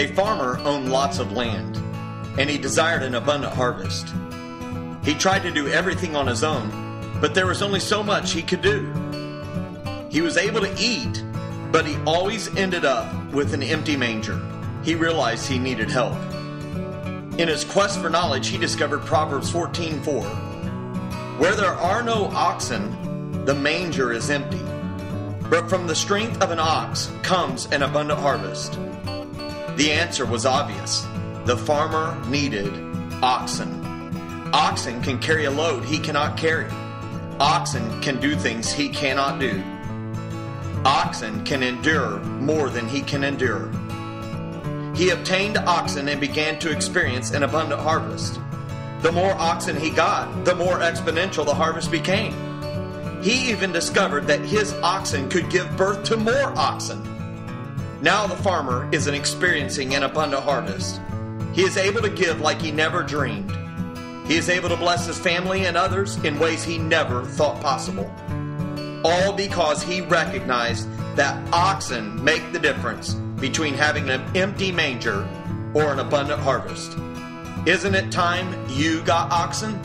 A farmer owned lots of land, and he desired an abundant harvest. He tried to do everything on his own, but there was only so much he could do. He was able to eat, but he always ended up with an empty manger. He realized he needed help. In his quest for knowledge, he discovered Proverbs 14:4. Where there are no oxen, the manger is empty. But from the strength of an ox comes an abundant harvest. The answer was obvious. The farmer needed oxen. Oxen can carry a load he cannot carry. Oxen can do things he cannot do. Oxen can endure more than he can endure. He obtained oxen and began to experience an abundant harvest. The more oxen he got, the more exponential the harvest became. He even discovered that his oxen could give birth to more oxen. Now the farmer is experiencing an abundant harvest. He is able to give like he never dreamed. He is able to bless his family and others in ways he never thought possible. All because he recognized that oxen make the difference between having an empty manger or an abundant harvest. Isn't it time you got oxen?